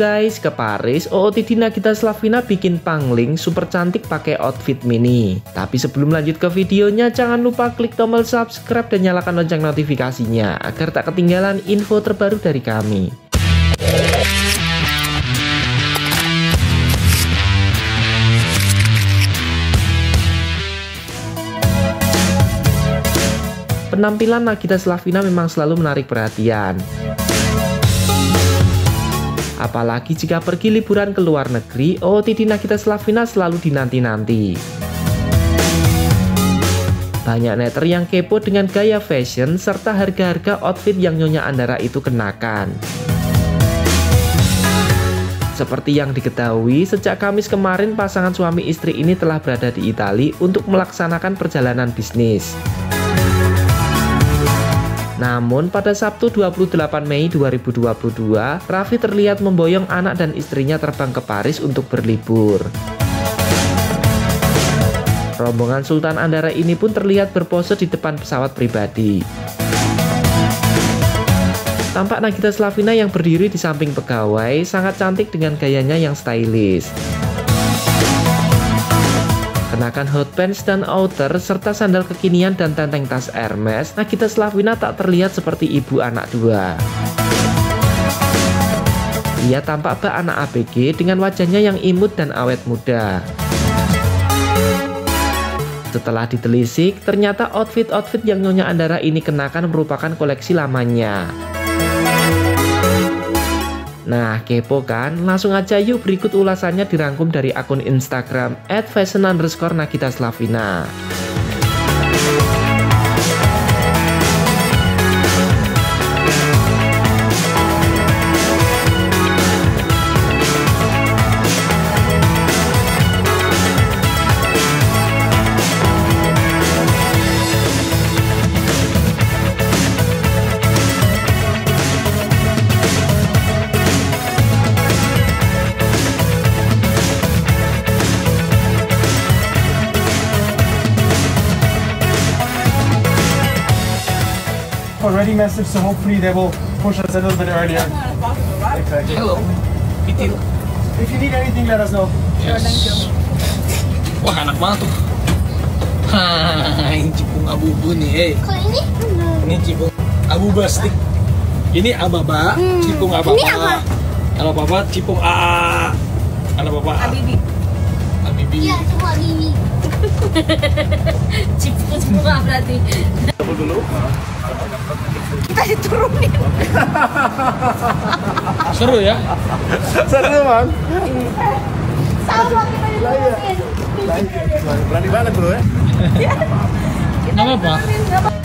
guys, ke Paris, OOTD Nagita Slavina bikin pangling super cantik pakai outfit mini. Tapi sebelum lanjut ke videonya, jangan lupa klik tombol subscribe dan nyalakan lonceng notifikasinya agar tak ketinggalan info terbaru dari kami. Penampilan Nagita Slavina memang selalu menarik perhatian. Apalagi jika pergi liburan ke luar negeri, oh Titi Nagita Slavina selalu dinanti-nanti. Banyak netter yang kepo dengan gaya fashion serta harga-harga outfit yang Nyonya Andara itu kenakan. Seperti yang diketahui, sejak Kamis kemarin pasangan suami istri ini telah berada di Italia untuk melaksanakan perjalanan bisnis. Namun pada Sabtu 28 Mei 2022, Raffi terlihat memboyong anak dan istrinya terbang ke Paris untuk berlibur. Rombongan Sultan Andara ini pun terlihat berpose di depan pesawat pribadi. Tampak Nagita Slavina yang berdiri di samping pegawai sangat cantik dengan gayanya yang stylish. Kenakan hot pants dan outer serta sandal kekinian dan tenteng tas Hermes, Nagita Slavina tak terlihat seperti ibu anak dua. Ia tampak bak anak ABG dengan wajahnya yang imut dan awet muda. Setelah ditelisik, ternyata outfit-outfit yang Nyonya Andara ini kenakan merupakan koleksi lamanya. Nah, kepo kan? Langsung aja yuk berikut ulasannya dirangkum dari akun Instagram at already massive, so hopefully they will push us a little bit earlier. Exactly. Hello. If you need anything, let us know. Yes. Wah, enak banget tuh. Hai, cipung abu-abu nih. Eh. Kalau ini? Ini cipung abu bastik. Ini ababa, Hmm. cipung ababa. Ini apa? Kalau ababa, cipung a. Kalau ababa, a. Habibi. Habibi. Iya. Cipung semua berarti. dulu. Kita diturunin. Seru ya? Seru man. Sama kita diturunin. Berani banget bro ya. Nggak apa-apa.